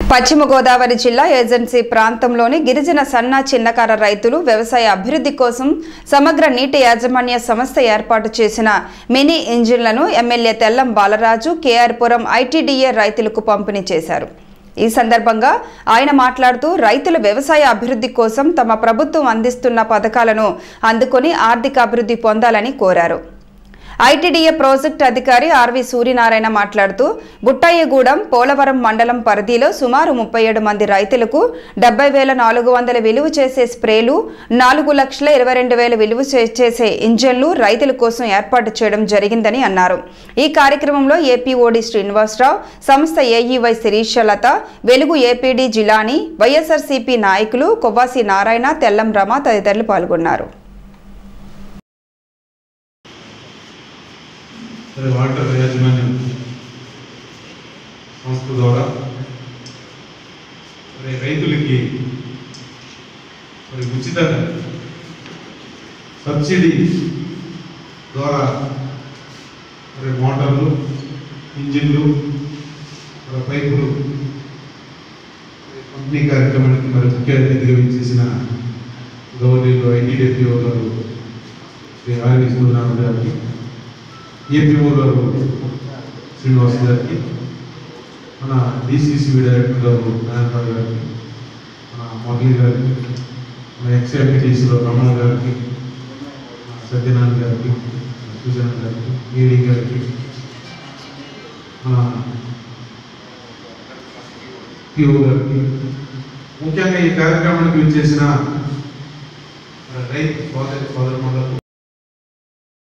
పశ్చిమ గోదావరి జిల్లా ఏజెన్సీ ప్రాంతంలోని గిరిజన సన్న చిన్నకార రైతులు వ్యవసాయ అభివృద్ధి కోసం సమగ్ర నీటి యాజమాన్య సంస్థ ఏర్పాటు చేసిన mini ఇంజిన్లను MLA Tellam Balaraju KR Puram ITDA రైతులకు పంపిణీ చేశారు. ఈ సందర్భంగా ఆయన మాట్లాడుతూ రైతుల వ్యవసాయ అభివృద్ధి కోసం తమ ప్రభుత్వం అందిస్తున్న పథకాలను అందుకొని ఆర్థిక అభివృద్ధి పొందాలని కోరారు. ఐటీడీఏ ప్రాజెక్ట్ అధికారి ఆర్వి సూర్యనారాయణ మాట్లాడుతూ గుట్టయ్యగూడెం పోలవరం మండలం పరిధిలో సుమారు ముప్పై ఏడు మంది రైతులకు డెబ్బై వేల నాలుగు వందల విలువ చేసే స్ప్రేలు నాలుగు లక్షల ఇరవై రెండు వేల విలువ చే- చేసే ఇంజన్లు రైతుల కోసం ఏర్పాటు చేయడం జరిగిందని అన్నారు. ఈ కార్యక్రమంలో ఏపీఓడి శ్రీనివాసరావు సంస్థ ఏఈవై శిరీషలత వెలుగు ఏపీడీ జిలాని వైఎస్ఆర్సీపీ నాయకులు కొవ్వాసి నారాయణ తెల్లం రమ తదితరులు పాల్గొన్నారు. మరి వాటర్ యాజమాన్యం సంస్థ ద్వారా మరి రైతులకి మరి ఉచిత సబ్సిడీ ద్వారా మరి మోటార్లు ఇంజిన్లు మరి పైపులు పంపిణీ కార్యక్రమానికి మరి ముఖ్య అతిథిగా చేసిన గౌరీలు ఐటీడీపీ గారు శ్రీ ఆర్వి సూర్యనారాయణ గారికి ఏపీఓ గారు శ్రీనివాస్ గారికి మన డిసిసి డైరెక్టర్ గారు నారాయణ గారికి మన మురళి గారికి మన ఎక్స్ఎంపీటీసీలో రమణ గారికి సత్యనారాయణ గారికి సుజన గారికి ఏడి గారికి మన పిఓ గారికి ముఖ్యంగా ఈ కార్యక్రమానికి విచ్చేసిన రైతు ఫాదర్ ఫాదర్ సోదరులకు